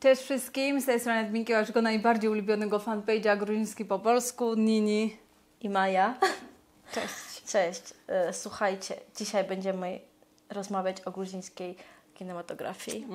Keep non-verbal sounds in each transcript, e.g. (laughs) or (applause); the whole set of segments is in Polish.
Cześć wszystkim, z tej strony Adminki, waszego najbardziej ulubionego fanpage'a gruziński po polsku, Nini. i Maja. (laughs) Cześć. Cześć. E, Słuchajcie, dzisiaj będziemy rozmawiać o gruzińskiej kinematografii.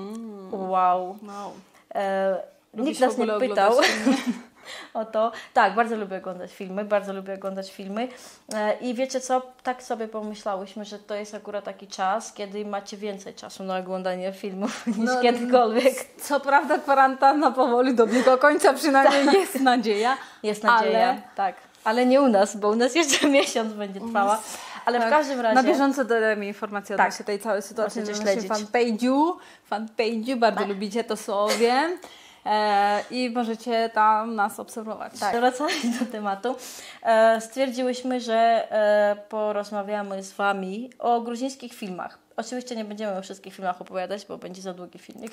Wow. Wow. E, nikt nas nie pytał? (laughs) (laughs) o to. Tak, bardzo lubię oglądać filmy, bardzo lubię oglądać filmy. E, I wiecie co, tak sobie pomyślałyśmy, że to jest akurat taki czas, kiedy macie więcej czasu na oglądanie filmów (laughs) niż No, kiedykolwiek. Co prawda kwarantanna powoli dobiega końca, przynajmniej jest nadzieja. (laughs) Jest nadzieja, Ale- tak. Ale nie u nas, bo u nas jeszcze miesiąc będzie trwała. Ale w Tak, każdym razie... Na bieżąco dodajemy informacje Tak. odnośnie tej całej sytuacji Możecie śledzić. fanpage'u. Fanpage'u, bardzo Tak. lubicie to słowie. E, I możecie tam nas obserwować. Tak. Wracając do tematu, e, stwierdziłyśmy, że e, porozmawiamy z Wami o gruzińskich filmach. Oczywiście nie będziemy o wszystkich filmach opowiadać, bo będzie za długi filmik.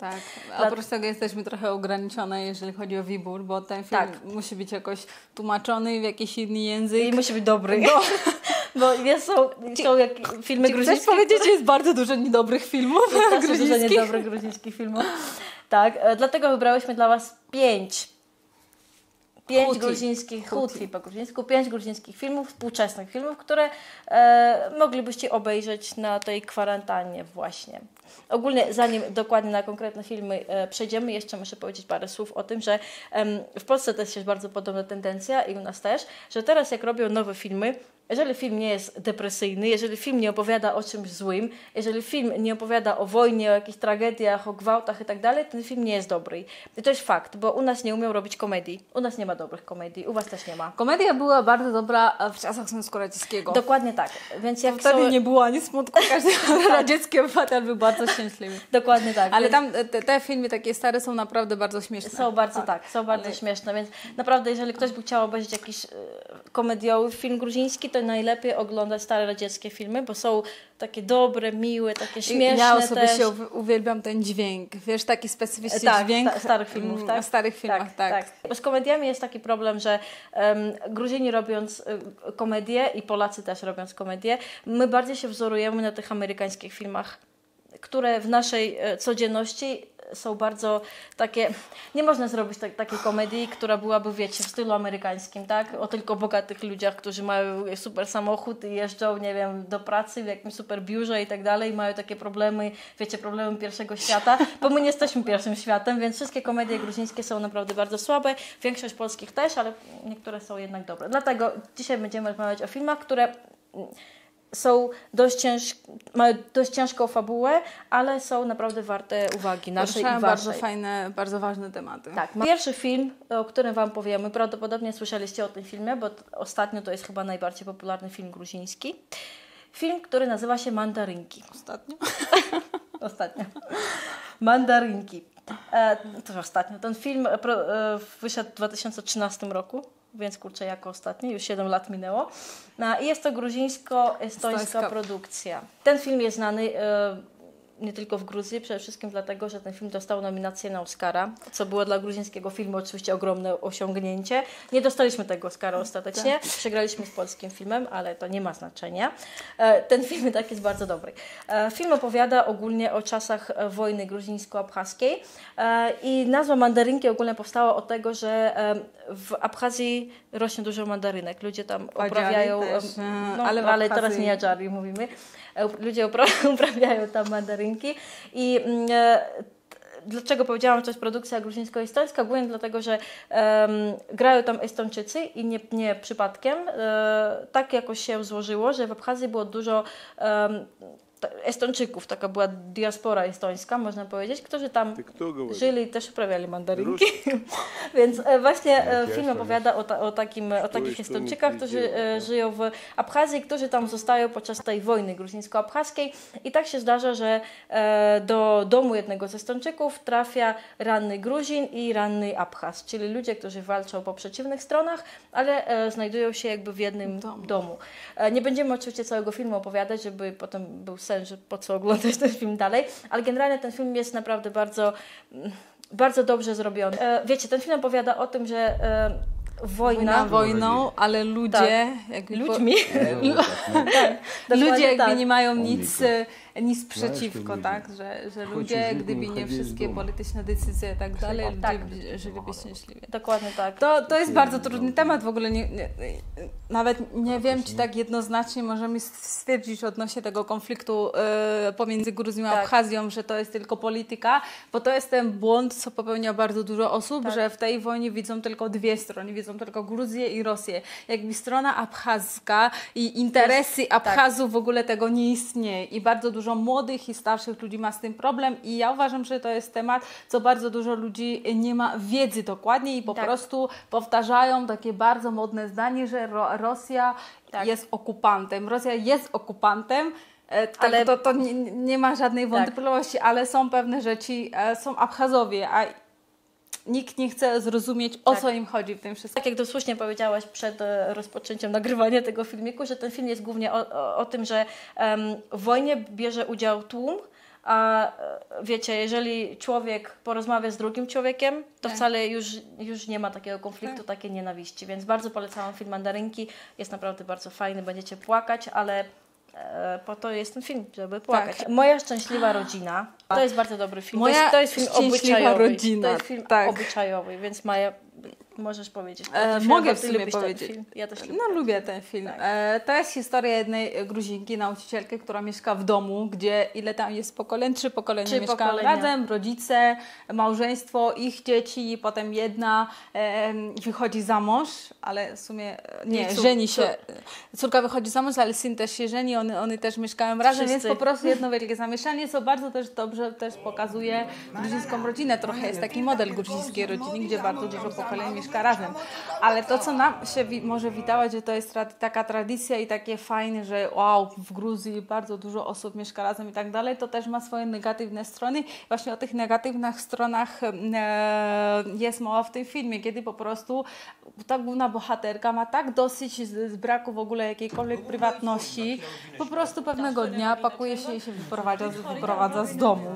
Tak, (laughs) Dla- oprócz tego jesteśmy trochę ograniczone, jeżeli chodzi o wybór, bo ten film Tak. musi być jakoś tłumaczony w jakiś inny język. I musi być dobry. (laughs) Bo jest, są, są jak, filmy Czy chcesz gruzińskie. powiedzieć, że jest bardzo dużo niedobrych filmów Jest dużo gruzińskich? niedobrych gruzińskich filmów. Tak, e, dlatego wybrałyśmy dla Was pięć. Pięć Huti. gruzińskich, Huti. huti po gruzińsku, pięć gruzińskich filmów, współczesnych filmów, które e, moglibyście obejrzeć na tej kwarantannie właśnie. Ogólnie, zanim dokładnie na konkretne filmy e, przejdziemy, jeszcze muszę powiedzieć parę słów o tym, że em, w Polsce też jest bardzo podobna tendencja i u nas też, że teraz jak robią nowe filmy, jeżeli film nie jest depresyjny, jeżeli film nie opowiada o czymś złym, jeżeli film nie opowiada o wojnie, o jakichś tragediach, o gwałtach i tak dalej, ten film nie jest dobry. I to jest fakt, bo u nas nie umiał robić komedii. U nas nie ma dobrych komedii, u was też nie ma. Komedia była bardzo dobra w czasach Związku Radzieckiego. Dokładnie tak. Więc jak Wtedy są... nie było ani smutku, (laughs) każdy (laughs) radziecki obywatel był bardzo szczęśliwy. Dokładnie tak. Ale Więc- tam te, te filmy takie stare są naprawdę bardzo śmieszne. Są bardzo tak, są bardzo śmieszne, więc naprawdę jeżeli ktoś by chciał obejrzeć jakiś e, komediowy film gruziński, to najlepiej oglądać stare radzieckie filmy, bo są takie dobre, miłe, takie śmieszne Ja osobiście uw- uwielbiam ten dźwięk. Wiesz, taki specyficzny tak, dźwięk. sta- starych filmów, mm, tak? Starych filmach, tak. Bo Z komediami jest taki problem, że um, Gruzini robiąc y, komedię i Polacy też robiąc komedię, my bardziej się wzorujemy na tych amerykańskich filmach, które w naszej e, codzienności są bardzo takie... Nie można zrobić tak, takiej komedii, która byłaby, wiecie, w stylu amerykańskim, tak? O tylko bogatych ludziach, którzy mają super samochód i jeżdżą, nie wiem, do pracy w jakimś super biurze i tak dalej, mają takie problemy, wiecie, problemy pierwszego świata, bo my nie jesteśmy pierwszym światem, więc wszystkie komedie gruzińskie są naprawdę bardzo słabe, większość polskich też, ale niektóre są jednak dobre. Dlatego dzisiaj będziemy rozmawiać o filmach, które są dość cięż, mają dość ciężką fabułę, ale są naprawdę warte uwagi naszej i Poruszają waszej. bardzo fajne, bardzo ważne tematy. Tak. Pierwszy film, o którym Wam powiemy, prawdopodobnie słyszeliście o tym filmie, bo ostatnio to jest chyba najbardziej popularny film gruziński. Film, który nazywa się Mandarynki. Ostatnio. (laughs) Ostatnio. Mandarynki. E, to ostatnio. Ten film e, wyszedł w 2013 roku, więc kurczę, jako ostatni, już 7 lat minęło. No, I jest to gruzińsko-estońska Estońska. produkcja. Ten film jest znany e, nie tylko w Gruzji, przede wszystkim dlatego, że ten film dostał nominację na Oscara, co było dla gruzińskiego filmu oczywiście ogromne osiągnięcie. Nie dostaliśmy tego Oscara ostatecznie, przegraliśmy z polskim filmem, ale to nie ma znaczenia. E, Ten film i tak jest bardzo dobry. E, Film opowiada ogólnie o czasach e, wojny gruzińsko-abchaskiej i nazwa mandarynki ogólnie powstała od tego, że w Abchazji rośnie dużo mandarynek. Ludzie tam uprawiają, też, no, ale ale teraz nie Adżari mówimy. E, Ludzie upra- (laughs) uprawiają tam mandarynki i mm, e, Dlaczego powiedziałam, że to jest produkcja gruzińsko-estońska? Głównie dlatego, że em, grają tam Estończycy i nie, nie przypadkiem. E, tak jakoś się złożyło, że w Abchazji było dużo ta- Estończyków, taka była diaspora estońska, można powiedzieć, którzy tam żyli i też uprawiali mandarynki. (laughs) Więc e, właśnie e, film opowiada o, ta, o, takim, o takich Estończykach, którzy e, żyją w Abchazji, którzy tam zostają podczas tej wojny gruzińsko-abchaskiej. I tak się zdarza, że do domu jednego z Estończyków trafia ranny Gruzin i ranny Abchaz, czyli ludzie, którzy walczą po przeciwnych stronach, ale znajdują się jakby w jednym domu. Nie będziemy oczywiście całego filmu opowiadać, żeby potem był sens, że po co oglądać ten film dalej, ale generalnie ten film jest naprawdę bardzo, mm, bardzo dobrze zrobiony. E, wiecie, ten film opowiada o tym, że e, wojna... Wojna wojną, ale ludzie... jakby po- Ludźmi. Ludzie Dokładnie jakby tak. nie mają nic, e, nic przeciwko, ludzie. tak? Że, że ludzie, gdyby nie wszystkie polityczne decyzje i tak dalej, ludzie Tak. by- żyliby szczęśliwie. Dokładnie tak. To, to jest bardzo no, trudny no. temat w ogóle. Nie, nie, nawet nie wiem, czy tak jednoznacznie możemy stwierdzić odnośnie tego konfliktu e, pomiędzy Gruzją a Tak. Abchazją, że to jest tylko polityka, bo to jest ten błąd, co popełnia bardzo dużo osób, Tak. że w tej wojnie widzą tylko dwie strony, widzą tylko Gruzję i Rosję. Jakby strona abchazka i interesy tak. Abchazów w ogóle tego nie istnieje i bardzo dużo młodych i starszych ludzi ma z tym problem i ja uważam, że to jest temat, co bardzo dużo ludzi nie ma wiedzy dokładnie i po Tak. prostu powtarzają takie bardzo modne zdanie, że Ro- Rosja Tak. jest okupantem. Rosja jest okupantem. e, Tak, Ale- to, to nie, nie ma żadnej Tak. wątpliwości, ale są pewne rzeczy, e, są Abchazowie, a nikt nie chce zrozumieć, o Tak. co im chodzi w tym wszystkim. Tak jak to słusznie powiedziałaś przed e, rozpoczęciem nagrywania tego filmiku, że ten film jest głównie o, o, o tym, że em, w wojnie bierze udział tłum, a e, wiecie, jeżeli człowiek porozmawia z drugim człowiekiem, to Tak. wcale już, już nie ma takiego konfliktu, takiej nienawiści. Więc bardzo polecałam film Mandarynki. Jest naprawdę bardzo fajny, będziecie płakać, ale po to jest ten film, żeby płakać. Tak. Moja szczęśliwa (gasps) rodzina. To jest bardzo dobry film. Moja to, jest, to jest film obyczajowy. rodzina, To jest film tak. obyczajowy, więc Maja, możesz powiedzieć. E, mogę w sumie ten powiedzieć. Ja też lubię. No lubię ten film. Tak. E, to jest historia jednej e, Gruzinki, nauczycielki, która mieszka w domu, gdzie ile tam jest pokoleń? Trzy pokolenia Trzy mieszkają pokolenia. razem, rodzice, małżeństwo, ich dzieci i potem jedna e, wychodzi za mąż, ale w sumie e, nie, cór- żeni się. Córka wychodzi za mąż, ale syn też się żeni, oni, oni też mieszkają razem, Wszyscy. więc po prostu jedno wielkie zamieszanie, co bardzo też dobrze też pokazuje gruzińską rodzinę. Trochę jest taki model gruzińskiej rodziny, gdzie bardzo dużo pokoleń mieszka razem. Ale to, co nam się wi- może wydawać, że to jest tra- taka tradycja i takie fajne, że wow, w Gruzji bardzo dużo osób mieszka razem i tak dalej, to też ma swoje negatywne strony. Właśnie o tych negatywnych stronach e, jest mowa w tym filmie, kiedy po prostu ta główna bohaterka ma tak dosyć z, z braku w ogóle jakiejkolwiek prywatności, po prostu pewnego dnia pakuje się i się wyprowadza, wyprowadza z domu.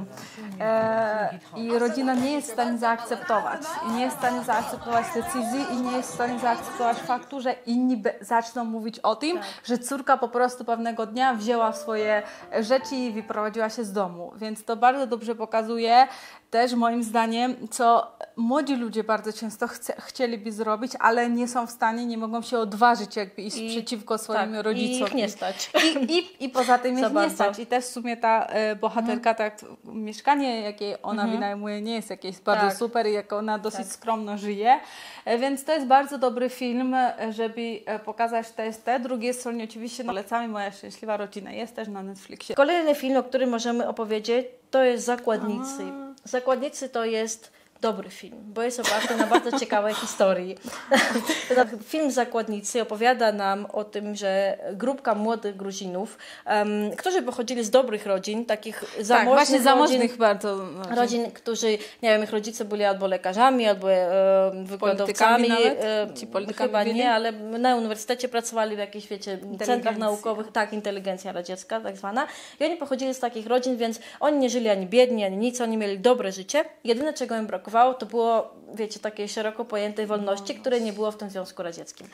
E, I rodzina nie jest w stanie zaakceptować. I nie jest w stanie zaakceptować decyzji i nie jest w stanie zaakceptować faktu, że inni zaczną mówić o tym, że córka po prostu pewnego dnia wzięła swoje rzeczy i wyprowadziła się z domu. Więc to bardzo dobrze pokazuje też moim zdaniem, co młodzi ludzie bardzo często chce, chcieliby zrobić, ale nie są w stanie, nie mogą się odważyć jakby iść I- przeciwko swoim tak, rodzicom. I ich nie stać. I, i, I poza tym (laughs) ich nie stać. I też w sumie ta e, bohaterka, tak, mieszkanie, jakie ona wynajmuje, nie jest jakieś bardzo Tak. super jak ona dosyć Tak. skromno żyje. E, więc to jest bardzo dobry film, e, żeby e, pokazać też te. Drugie stronie oczywiście no, polecamy Moja Szczęśliwa Rodzina. Jest też na Netflixie. Kolejny film, o którym możemy opowiedzieć, to jest Zakładnicy. Zakładnicy to jest dobry film, bo jest oparty na bardzo ciekawej historii. (laughs) Film Zakładnicy opowiada nam o tym, że grupka młodych Gruzinów, em, którzy pochodzili z dobrych rodzin, takich Tak, zamożnych właśnie rodzin, zamożnych bardzo. no, rodzin, którzy, nie wiem, ich rodzice byli albo lekarzami, albo e, wykładowcami. E, Ci politykami chyba byli? nie, ale na uniwersytecie pracowali w jakichś, wiecie, centrach naukowych, tak, inteligencja radziecka tak zwana. I oni pochodzili z takich rodzin, więc oni nie żyli ani biedni, ani nic, oni mieli dobre życie. Jedyne, czego im brakowało, to było, wiecie, takiej szeroko pojętej wolności, której nie było w tym Związku Radzieckim.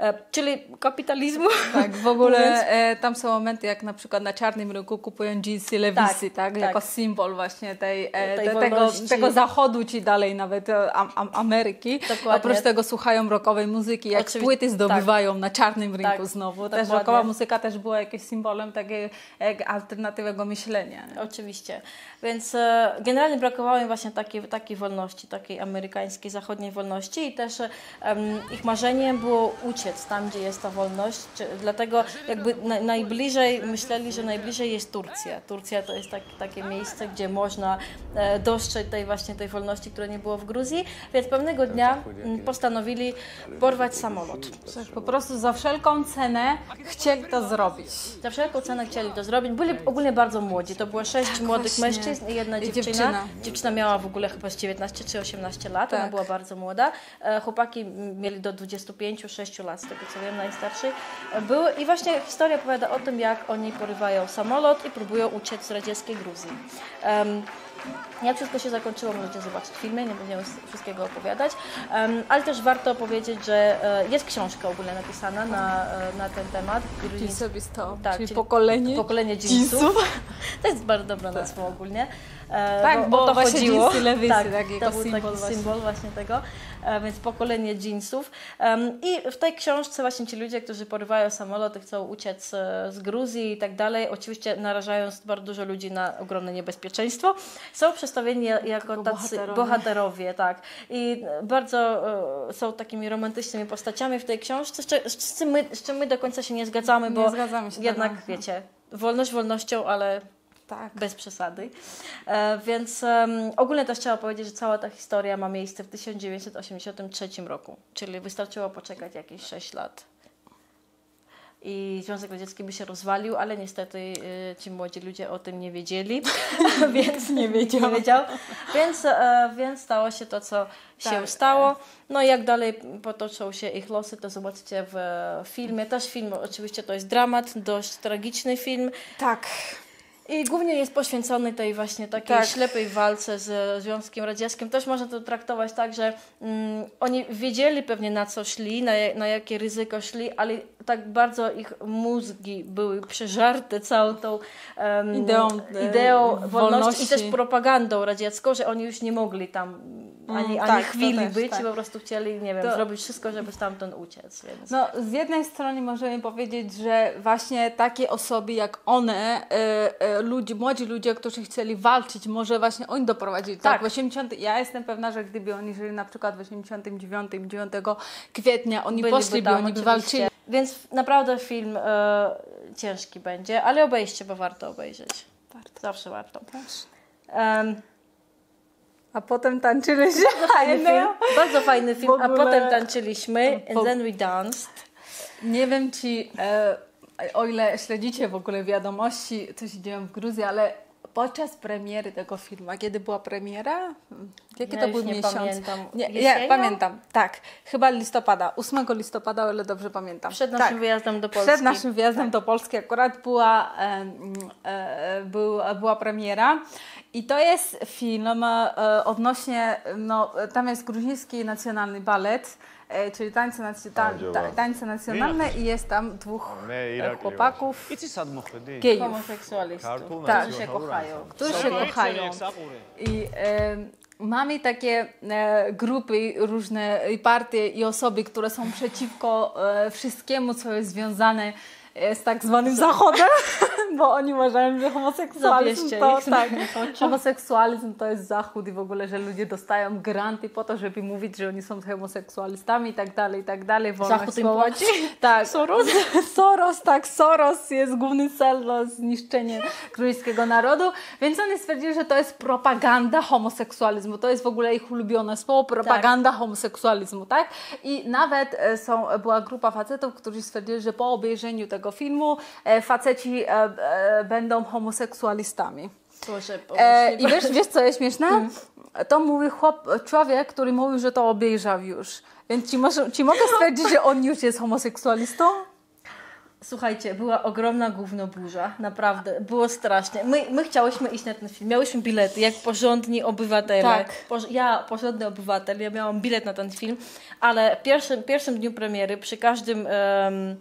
E, czyli kapitalizmu. Tak, w ogóle (laughs) e, tam są momenty, jak na przykład na czarnym rynku kupują jeansy Lewisy, tak, tak. jako symbol właśnie tej, e, Tej te, tego, tego zachodu ci dalej nawet e, am, am, Ameryki. Dokładnie. Oprócz tego słuchają rockowej muzyki, jak Oczywiście, płyty zdobywają na czarnym rynku Tak, znowu. Też dokładnie. rockowa muzyka też była jakimś symbolem takiego jak alternatywnego myślenia. nie? Oczywiście. Więc e, generalnie brakowało im właśnie takiej, takiej wolności, wolności, takiej amerykańskiej, zachodniej wolności i też ich marzeniem było uciec tam, gdzie jest ta wolność, dlatego jakby na, najbliżej, myśleli, że najbliżej jest Turcja. Turcja to jest tak, takie miejsce, gdzie można e, dostrzec tej właśnie tej wolności, które nie było w Gruzji, więc pewnego dnia postanowili porwać samolot. Po prostu za wszelką cenę chcieli to zrobić. Za wszelką cenę chcieli to zrobić. Byli ogólnie bardzo młodzi, to było sześć tak, młodych mężczyzn i jedna dziewczyna. Dziewczyna, dziewczyna miała w ogóle chyba 19 17 czy 18 lat, tak. ona była bardzo młoda. E, chłopaki mieli do 25-6 lat, z tego co wiem, najstarszej. Były, I właśnie historia opowiada o tym, jak oni porywają samolot i próbują uciec z radzieckiej Gruzji. Um, jak wszystko się zakończyło, możecie zobaczyć w filmie, nie będziemy wszystkiego opowiadać, ale też warto powiedzieć, że e, jest książka ogólnie napisana na, e, na ten temat. Czyli sobie to, Tak, czyli, czyli pokolenie, Pokolenie jeansów. jeansów. (laughs) To jest bardzo dobra nazwa ogólnie. E, Tak, bo o to właśnie chodziło. jeansy lewicy, tak, taki to był symbol taki właśnie. symbol właśnie tego, więc pokolenie jeansów. I w tej książce właśnie ci ludzie, którzy porywają samoloty, chcą uciec z Gruzji i tak dalej, oczywiście narażając bardzo dużo ludzi na ogromne niebezpieczeństwo, są przedstawieni jako tacy bohaterowie. bohaterowie, tak. I bardzo e, są takimi romantycznymi postaciami w tej książce, z, czy- z, czym my, z czym my do końca się nie zgadzamy, Nie bo zgadzamy się, jednak, tak. wiecie, wolność wolnością, ale Tak. bez przesady. E, więc em, ogólnie też trzeba powiedzieć, że cała ta historia ma miejsce w 1983 roku, czyli wystarczyło poczekać jakieś 6 lat. I Związek Radziecki by się rozwalił, ale niestety y, ci młodzi ludzie o tym nie wiedzieli, (laughs) więc Nie wiedział. (laughs) nie wiedział. (laughs) Więc, e, więc stało się to, co się Tak. stało. No i jak dalej potoczą się ich losy, to zobaczycie w e, filmie. Też film, oczywiście to jest dramat, dość tragiczny film. Tak. I głównie jest poświęcony tej właśnie takiej Tak. ślepej walce z Związkiem Radzieckim. Też można to traktować tak, że mm, oni wiedzieli pewnie na co szli, na, na jakie ryzyko szli, ale tak bardzo ich mózgi były przeżarte całą tą em, Ideą, e, ideą wolności. wolności. i też propagandą radziecką, że oni już nie mogli tam ani, Mm, ani tak, chwili też, być tak. i po prostu chcieli, nie wiem, To- zrobić wszystko, żeby stamtąd uciec. Więc... No, z jednej strony możemy powiedzieć, że właśnie takie osoby jak one, e, e, ludzie, młodzi ludzie, którzy chcieli walczyć, może właśnie oni doprowadzili. Tak. Tak. w 80, ja jestem pewna, że gdyby oni żyli na przykład w 89, 9 kwietnia, oni Byliby poszliby, tam oni by walczyli. Więc naprawdę film e, ciężki będzie, ale obejście, bo warto obejrzeć. Warto. Zawsze warto. Em, A potem tańczyliśmy. (laughs) fajny film, bardzo fajny film, a potem tańczyliśmy and then we danced. Nie wiem, czy e, o ile śledzicie w ogóle wiadomości, co się dzieje w Gruzji, ale podczas premiery tego filmu, a kiedy była premiera? Jaki Ja to był nie miesiąc? pamiętam. Nie, ja pamiętam, tak. Chyba listopada, 8 listopada, o ile dobrze pamiętam. Przed naszym tak. wyjazdem do Polski. Tak. Przed naszym wyjazdem do Polski akurat była, em, e, był, była premiera i to jest film e, odnośnie, no, tam jest gruziński nacjonalny balet, e, czyli tańce, nac- ta, ta, tańce nacjonalne i jest tam dwóch e, chłopaków, gejów, Homoseksualistów, Kartul Tak. którzy się kochają. którzy się kochają. I e, mamy takie e, grupy, różne i partie i osoby, które są przeciwko e, wszystkiemu, co jest związane z tak zwanym Zachodem, (laughs) bo oni uważają, że homoseksualizm to, tak, homoseksualizm to jest Zachód i w ogóle, że ludzie dostają granty po to, żeby mówić, że oni są homoseksualistami i tak dalej, i tak dalej. Zachód im płaci? (laughs) Tak. Soros? (laughs) Soros, tak, Soros jest główny cel no, zniszczenie gruzińskiego narodu, więc oni stwierdzili, że to jest propaganda homoseksualizmu. To jest w ogóle ich ulubione słowo, propaganda homoseksualizmu, tak? I nawet e, są, była grupa facetów, którzy stwierdzili, że po obejrzeniu tego filmu e, faceci e, e, będą homoseksualistami. Boże, E. I wiesz, wiesz, co jest śmieszne? To mówi chłop, człowiek, który mówił, że to obejrzał już. Więc ci, może, ci mogę stwierdzić, że on już jest homoseksualistą? Słuchajcie, była ogromna gównoburza, naprawdę, było strasznie. My, my chciałyśmy iść na ten film, miałyśmy bilety, jak porządni obywatele. Tak. Poż- ja, porządny obywatel, ja miałam bilet na ten film, ale w pierwszym, pierwszym dniu premiery, przy każdym em,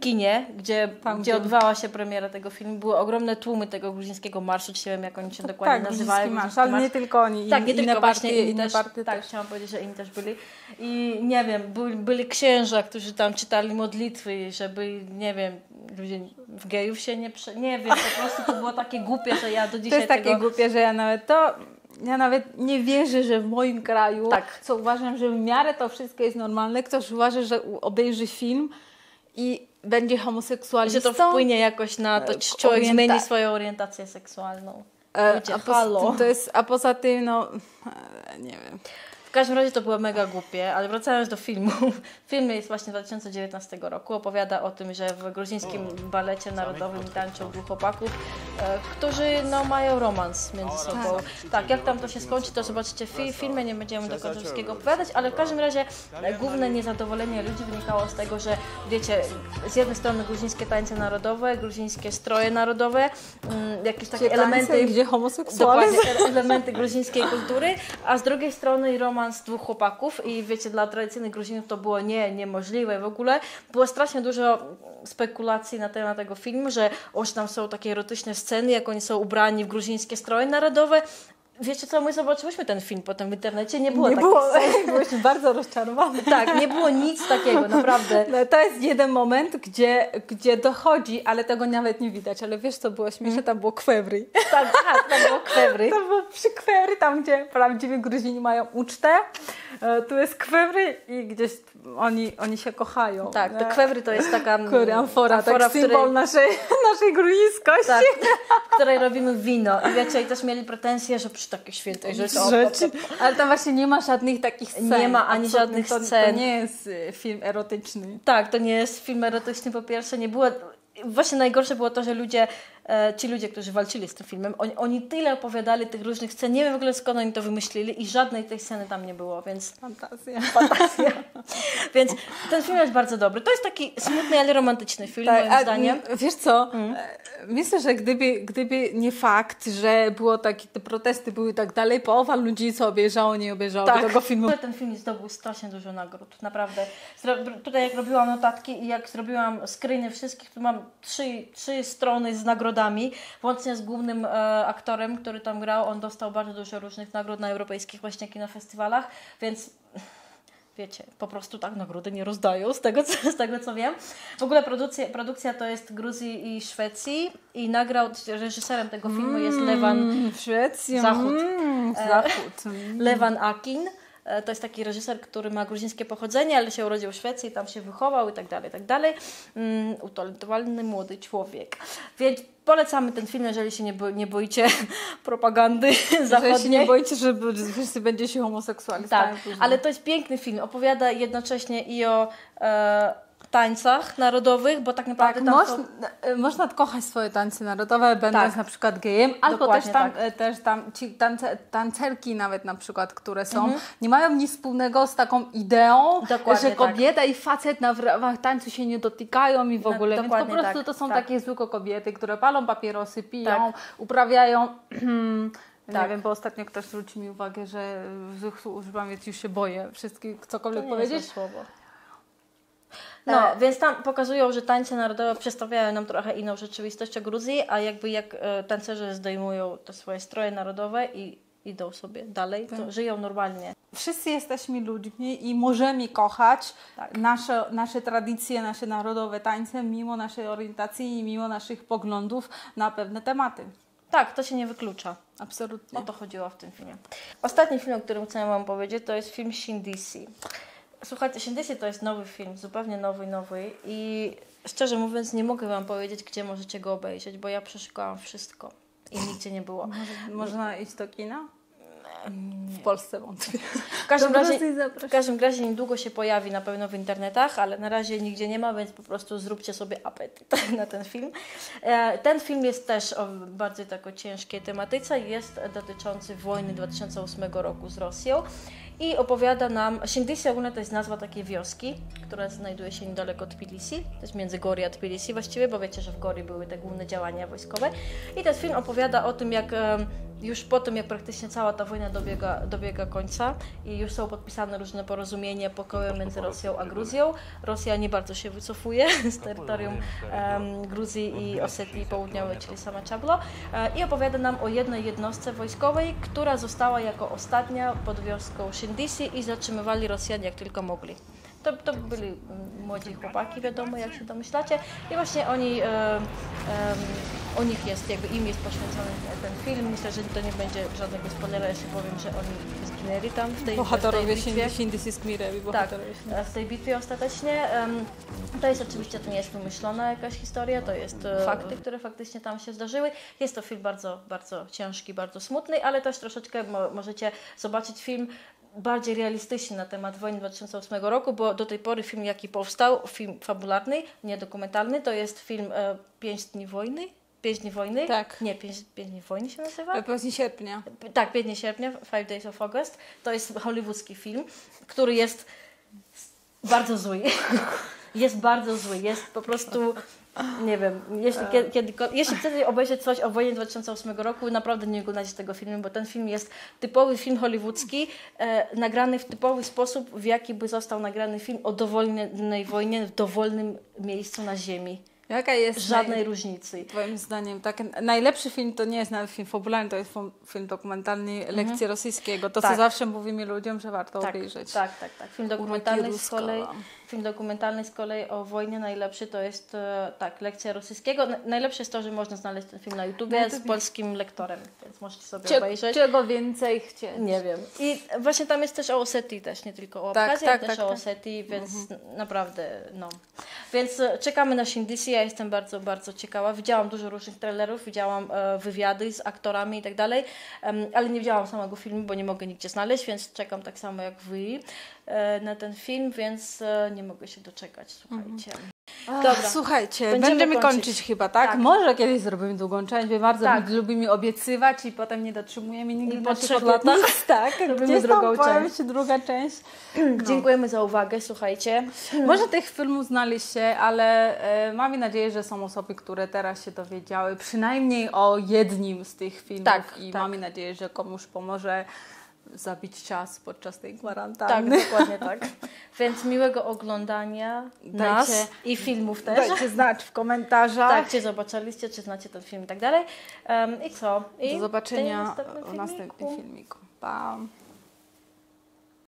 kinie, gdzie, Tam, gdzie odbywała się premiera tego filmu, były ogromne tłumy tego gruzińskiego marszu, nie wiem jak oni się dokładnie tak, nazywają. gruziński marsz, ale marsz. nie tylko oni, Tak, nie inne tylko partie, właśnie inne też, partie tak, też. chciałam powiedzieć, że inni też byli. I nie wiem, byli, byli księża, którzy tam czytali modlitwy, żeby, nie wiem, ludzie w gejów się nie... Prze... Nie wiem, po prostu to było takie głupie, że ja do To dzisiaj jest takie tego... głupie, że ja nawet to... Ja nawet nie wierzę, że w moim kraju, Tak. co uważam, że w miarę to wszystko jest normalne, ktoś uważa, że obejrzy film i będzie Że homoseksualistą. to wpłynie jakoś na to, czy E, człowiek orienta- zmieni swoją orientację seksualną. E, Ludzie, a, poza to jest, a poza tym, no, e, nie wiem. W każdym razie to było mega głupie, ale wracając do filmu. (laughs) Film jest właśnie z 2019 roku. Opowiada o tym, że w gruzińskim balecie narodowym tańczą dwóch chłopaków, e, którzy no, mają romans między sobą. Tak. jak tam to się skończy, to zobaczycie w fi- filmie, nie będziemy do końca wszystkiego opowiadać, ale w każdym razie e, główne niezadowolenie ludzi wynikało z tego, że wiecie, z jednej strony gruzińskie tańce narodowe, gruzińskie stroje narodowe, mm, jakieś takie elementy... gdzie homoseksualizm. Elementy gruzińskiej kultury, a z drugiej strony romans dwóch chłopaków i wiecie, dla tradycyjnych Gruzinów to było nie, niemożliwe w ogóle. Było strasznie dużo spekulacji na temat tego filmu, że oż tam są takie erotyczne sceny, jak oni są ubrani w gruzińskie stroje narodowe. Wiecie co, my zobaczyłyśmy ten film potem w internecie, nie było Nie było, (laughs) byłyśmy bardzo rozczarowane. Tak, nie było nic takiego, (laughs) naprawdę. No, to jest jeden moment, gdzie, gdzie dochodzi, ale tego nawet nie widać. Ale wiesz, co było śmieszne? Tam było kwewry. Tak, tak, to było (laughs) kwewry. To było przy kwewry, tam gdzie prawdziwi Gruzini mają ucztę. E, Tu jest kwewry i gdzieś oni, oni się kochają. Tak, to nie? kwewry to jest taka Kurde, amfora, amfora, tak w której- symbol naszej, naszej gruzińskości. Tak, w której robimy wino. I wiecie, i też mieli pretensje, że przy takiej świętej rzeczy. rzeczy. Ale tam właśnie nie ma żadnych takich scen. Nie ma ani żadnych to, To scen. nie jest y, film erotyczny. Tak, to nie jest film erotyczny po pierwsze, nie było... Właśnie najgorsze było to, że ludzie, ci ludzie, którzy walczyli z tym filmem, oni, oni tyle opowiadali tych różnych scen, nie wiem w ogóle skąd oni to wymyślili i żadnej tej sceny tam nie było, więc Fantazja. (laughs) fantazja. więc ten film jest bardzo dobry. To jest taki smutny, ale romantyczny film, moim Tak, a, zdaniem. Wiesz co? E, Myślę, że gdyby, gdyby nie fakt, że było takie, te protesty były tak dalej, połowa ludzi, co obejrzało, nie obejrzało Tak. tego filmu. Ten film zdobył strasznie dużo nagród, naprawdę. Zro- tutaj jak robiłam notatki i jak zrobiłam screeny wszystkich, to mam trzy, trzy strony z nagrodami, włącznie z głównym e, aktorem, który tam grał. On dostał bardzo dużo różnych nagród na europejskich właśnie kinofestiwalach, więc wiecie, po prostu tak nagrody nie rozdają, z tego, co, z tego co wiem. W ogóle produkcja, produkcja to jest Gruzji i Szwecji i nagrał, reżyserem tego filmu jest Lewan Mm, Szwecja. Zachód. Mm, E, zachód. Mm. (laughs) Lewan Akin. E, To jest taki reżyser, który ma gruzińskie pochodzenie, ale się urodził w Szwecji, tam się wychował i tak dalej, i tak dalej. Mm, utalentowany młody człowiek. Więc polecamy ten film, jeżeli się nie, bo, nie boicie (laughs) propagandy (laughs) Że się zachodniej. nie boicie, że wszyscy będzie się homoseksualistami Tak, ale to jest piękny film. Opowiada jednocześnie i o e, tańcach narodowych, bo tak naprawdę Tak, tam można, są... e, można kochać swoje tańce narodowe, będąc Tak. na przykład gejem, albo też tam, tak. e, też tam ci tance, tancerki nawet na przykład, które są, Mhm. nie mają nic wspólnego z taką ideą, Dokładnie że tak. kobieta i facet na w ramach tańcu się nie dotykają i w No, ogóle, więc po prostu tak, to są tak. takie zwykłe kobiety, które palą papierosy, piją, Tak. uprawiają... (clears throat) Nie Tak. wiem, bo ostatnio ktoś zwrócił mi uwagę, że używam, więc już się boję wszystkich cokolwiek To nie powiedzieć. słowo. No, E, więc tam pokazują, że tańce narodowe przedstawiają nam trochę inną rzeczywistość o Gruzji, a jakby jak e, tancerze zdejmują te swoje stroje narodowe i idą sobie dalej, to Tak. żyją normalnie. Wszyscy jesteśmy ludźmi i możemy kochać Tak. nasze, nasze tradycje, nasze narodowe tańce, mimo naszej orientacji i mimo naszych poglądów na pewne tematy. Tak, to się nie wyklucza. Absolutnie. O to chodziło w tym filmie. Ostatni film, o którym chcę Wam powiedzieć, to jest film Shindisi. Słuchajcie, Shindisi to jest nowy film, zupełnie nowy, nowy i szczerze mówiąc nie mogę Wam powiedzieć, gdzie możecie go obejrzeć, bo ja przeszukałam wszystko i nigdzie nie było. Można iść do kina? W Polsce wątpię. W każdym, razie, w każdym razie niedługo się pojawi na pewno w internetach, ale na razie nigdzie nie ma, więc po prostu zróbcie sobie apetyt (laughs) na ten film. E, Ten film jest też o bardziej tak o ciężkiej tematyce, jest dotyczący wojny 2008 roku z Rosją i opowiada nam, Shindisi ogólnie to jest nazwa takiej wioski, która znajduje się niedaleko Tbilisi, to jest między Gori a Tbilisi właściwie, bo wiecie, że w Gori były te główne działania wojskowe. I ten film opowiada o tym, jak już po tym, jak praktycznie cała ta wojna dobiega, dobiega końca i już są podpisane różne porozumienia pokoju między Rosją a Gruzją, Rosja nie bardzo się wycofuje (laughs) z terytorium em, Gruzji i Osetii Południowej, czyli sama Czablo e, i opowiada nam o jednej jednostce wojskowej, która została jako ostatnia pod wioską Shindisi i zatrzymywali Rosjan jak tylko mogli. To, to byli młodzi chłopaki, wiadomo, jak się domyślacie. I właśnie oni, e, em, o nich jest, jakby im jest poświęcony ten film. Myślę, że to nie będzie żadnego spoilera, jeśli powiem, że oni zginęli tam w tej, w Bohaterowie tej bitwie. Shindisi z Mirewi, Tak, bohaterowie Shindisi. w tej bitwie ostatecznie. To jest oczywiście, to nie jest wymyślona jakaś historia, to jest e, fakty, które faktycznie tam się zdarzyły. Jest to film bardzo, bardzo ciężki, bardzo smutny, ale też troszeczkę mo- możecie zobaczyć film bardziej realistyczny na temat wojny 2008 roku, bo do tej pory film, jaki powstał, film fabularny, nie dokumentalny, to jest film e, Pięć dni wojny. Pięć dni wojny? Tak. Nie, Pięć, pięć dni wojny się nazywa? Pewnie sierpnia. Tak, 5 sierpnia, Five Days of August. To jest hollywoodzki film, który jest bardzo zły. (laughs) Jest bardzo zły. Jest po prostu, nie wiem, jeśli, kiedy, kiedy, jeśli chcecie obejrzeć coś o wojnie 2008 roku, naprawdę nie oglądajcie tego filmu, bo ten film jest typowy film hollywoodzki, e, nagrany w typowy sposób, w jaki by został nagrany film o dowolnej wojnie w dowolnym miejscu na ziemi. Jaka jest Żadnej naj... różnicy. Twoim zdaniem tak, najlepszy film to nie jest nawet film fabularny, to jest film dokumentalny Lekcje rosyjskiego. To, co Tak. zawsze mówimy ludziom, że warto Tak, obejrzeć. tak, tak, tak. Film dokumentalny z kolei, film dokumentalny z kolei o wojnie najlepszy to jest e, tak, lekcja rosyjskiego. Na- Najlepsze jest to, że można znaleźć ten film na YouTubie Na z polskim lektorem, więc możecie sobie Cze- obejrzeć. czego więcej chcieć? Nie wiem. I właśnie tam jest też o Osetii też, nie tylko o Tak, Abchazji, tak, ale też tak, o tak. Osetii, więc naprawdę, no. Więc e, czekamy na Shindisi, ja jestem bardzo, bardzo ciekawa. Widziałam dużo różnych trailerów, widziałam e, wywiady z aktorami i tak dalej, ale nie widziałam samego filmu, bo nie mogę nigdzie znaleźć, więc czekam tak samo jak wy e, na ten film, więc e, nie mogę się doczekać, słuchajcie. Dobra. Słuchajcie, Będziemy będziemy, kończyć. kończyć. chyba, tak? Tak. Może kiedyś zrobimy długą część, bo bardzo Tak. lubimy obiecywać i potem nie dotrzymujemy nigdy po trzech latach (laughs) Tak, robimy drugą część. się druga część. (clears throat) Dziękujemy za uwagę, słuchajcie. (clears throat) Może tych filmów znaliście, ale e, mamy nadzieję, że są osoby, które teraz się dowiedziały przynajmniej o jednym z tych filmów Tak, i tak. mamy nadzieję, że komuś pomoże zabić czas podczas tej Tak, kwarantanny. (laughs) dokładnie tak. Więc miłego oglądania Dajcie- nas i filmów też. Dajcie znać w komentarzach. Tak, czy zobaczyliście, czy znacie ten film i tak dalej. Em, I co? I Do zobaczenia w następnym filmiku. Pa!